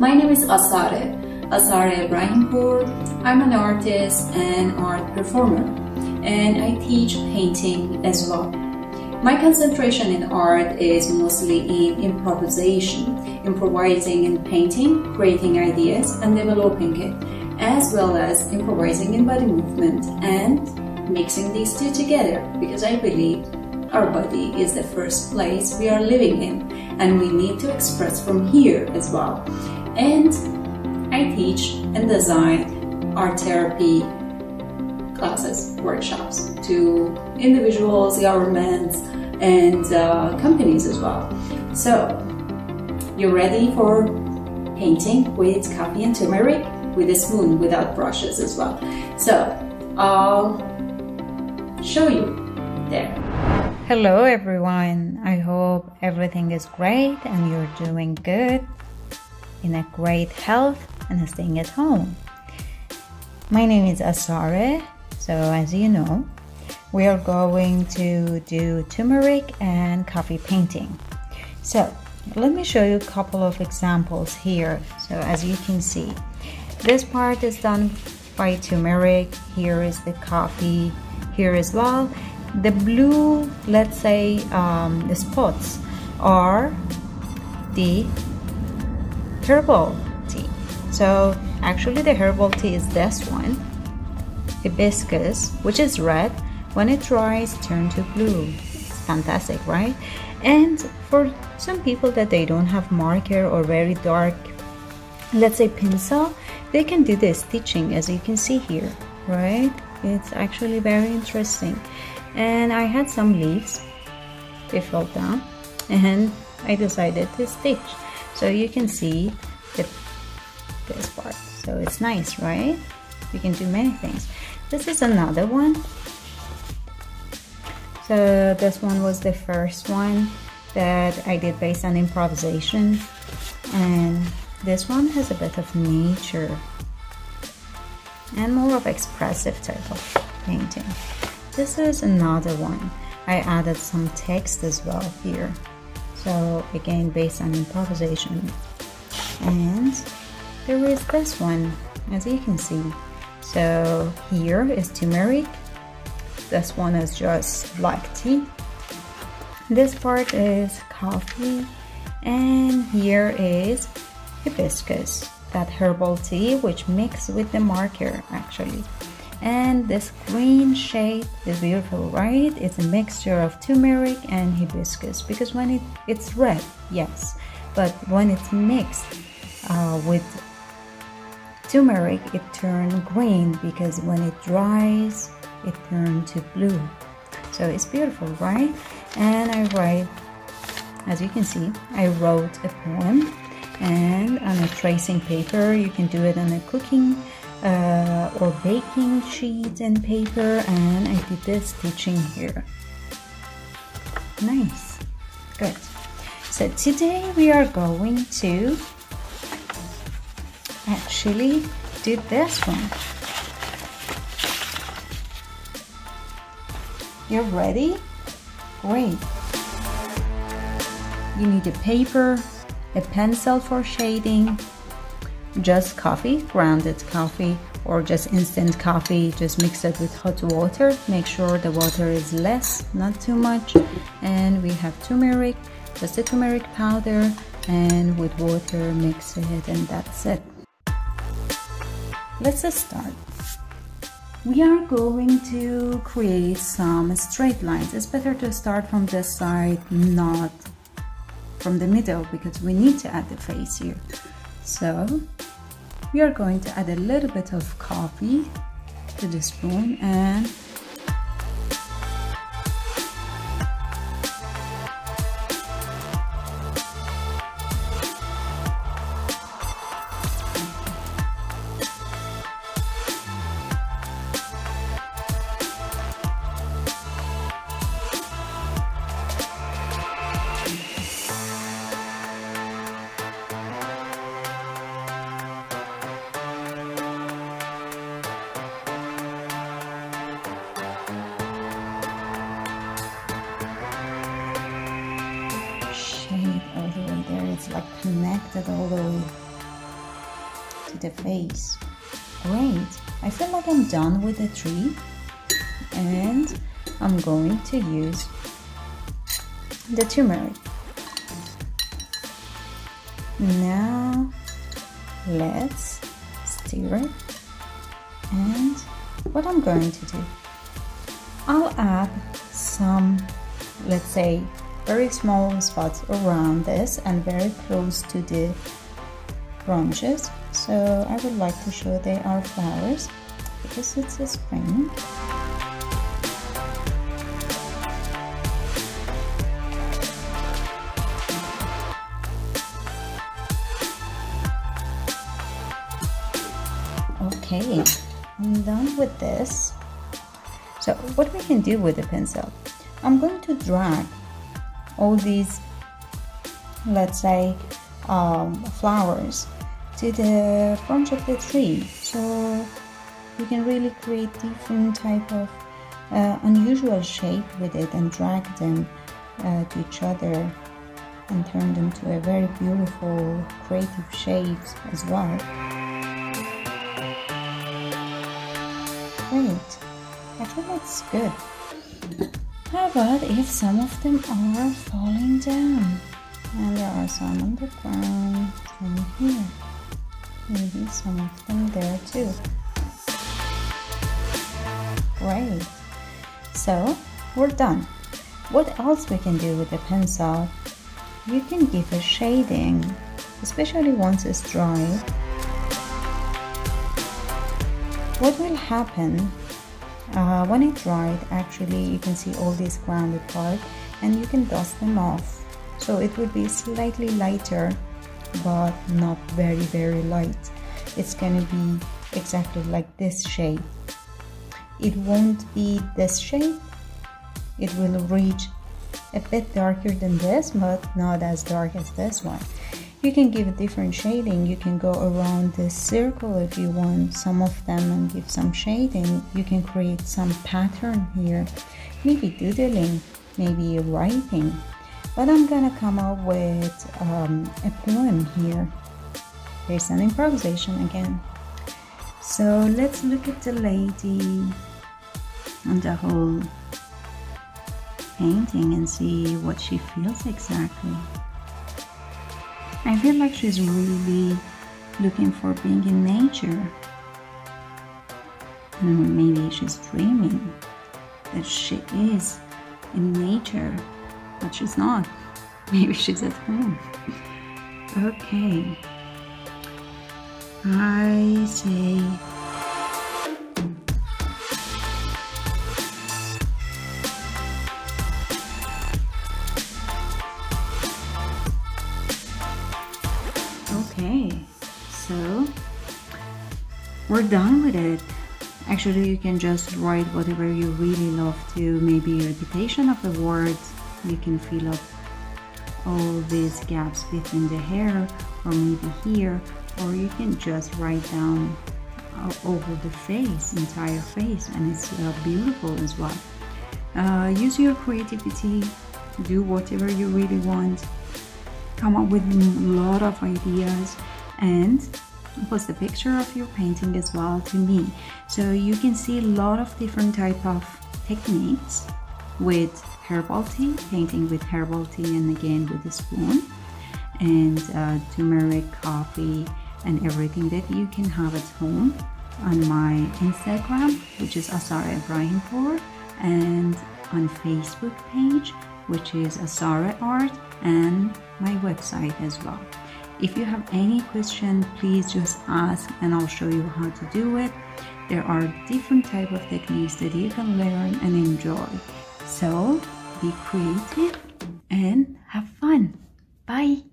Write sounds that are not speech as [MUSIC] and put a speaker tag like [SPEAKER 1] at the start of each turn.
[SPEAKER 1] My name is Asareh, Asareh Ebrahimpour. I'm an artist and art performer, and I teach painting as well. My concentration in art is mostly in improvisation, improvising in painting, creating ideas, and developing it, as well as improvising in body movement and mixing these two together because I believe our body is the first place we are living in and we need to express from here as well. And I teach and design art therapy classes, workshops to individuals, governments, and uh, companies as well. So, you're ready for painting with coffee and turmeric with a spoon without brushes as well. So, I'll show you there.
[SPEAKER 2] Hello everyone. I hope everything is great and you're doing good in a great health and staying at home. My name is Asareh. So as you know, we are going to do turmeric and coffee painting. So let me show you a couple of examples here. So as you can see, this part is done by turmeric. Here is the coffee here as well the blue let's say um, the spots are the herbal tea. So actually the herbal tea is this one hibiscus which is red. When it dries turn to blue. It's fantastic right? And for some people that they don't have marker or very dark let's say pencil they can do this stitching as you can see here right? It's actually very interesting. And I had some leaves they fell down and I decided to stitch so you can see the, this part. So it's nice right? You can do many things. This is another one. So this one was the first one that I did based on improvisation. And this one has a bit of nature and more of expressive type of painting. This is another one. I added some text as well here. So again, based on improvisation. And there is this one, as you can see. So here is turmeric. This one is just black tea. This part is coffee. And here is hibiscus, that herbal tea which mixed with the marker actually and this green shade is beautiful right? It's a mixture of turmeric and hibiscus because when it it's red yes. But when it's mixed uh, with turmeric it turns green because when it dries it turns to blue. So it's beautiful right? And I write as you can see I wrote a poem. And on a tracing paper you can do it on a cooking uh, or baking sheet and paper and I did this stitching here. Nice. Good. So today we are going to actually do this one. You're ready? Great. You need a paper a pencil for shading just coffee, grounded coffee, or just instant coffee, just mix it with hot water. Make sure the water is less, not too much. And we have turmeric, just a turmeric powder, and with water mix it, and that's it. Let's start. We are going to create some straight lines. It's better to start from this side, not from the middle, because we need to add the face here. So we are going to add a little bit of coffee to the spoon and the face. Great. I feel like I'm done with the tree and I'm going to use the turmeric. Now let's stir it and what I'm going to do I'll add some let's say very small spots around this and very close to the branches so I would like to show they are flowers. Because it's a spring. Okay I'm done with this. So what we can do with the pencil? I'm going to drag all these let's say um, flowers to the branch of the tree so you can really create different type of uh, unusual shape with it and drag them uh, to each other and turn them to a very beautiful creative shapes as well. Great. I think that's good. How about if some of them are falling down? And there are some on the ground, some here. Maybe some of them there too. Great. So, we're done. What else we can do with the pencil? You can give a shading, especially once it's dry what will happen uh, when it dried actually you can see all these grounded part and you can dust them off so it would be slightly lighter but not very very light. It's gonna be exactly like this shape. It won't be this shape. It will reach a bit darker than this but not as dark as this one. You can give a different shading. You can go around this circle if you want some of them and give some shading. You can create some pattern here. Maybe doodling maybe writing but I'm gonna come up with um, a poem here. Based on improvisation again. So let's look at the lady and the whole painting and see what she feels exactly. I feel like she's really looking for being in nature. Maybe she's dreaming that she is in nature, but she's not. [LAUGHS] Maybe she's at home. Okay. I say okay so we're done with it actually you can just write whatever you really love to maybe a repetition of the words you can fill up all these gaps between the hair or maybe here or you can just write down over the face entire face and it's uh, beautiful as well. Uh, use your creativity do whatever you really want come up with a lot of ideas and post a picture of your painting as well to me. So you can see a lot of different type of techniques with herbal tea painting with herbal tea and again with a spoon and uh, turmeric coffee and everything that you can have at home on my instagram which is asareh ebrahimpour and on facebook page which is asara art and my website as well. If you have any question, please just ask and I'll show you how to do it. There are different type of techniques that you can learn and enjoy. So be creative and have fun. Bye.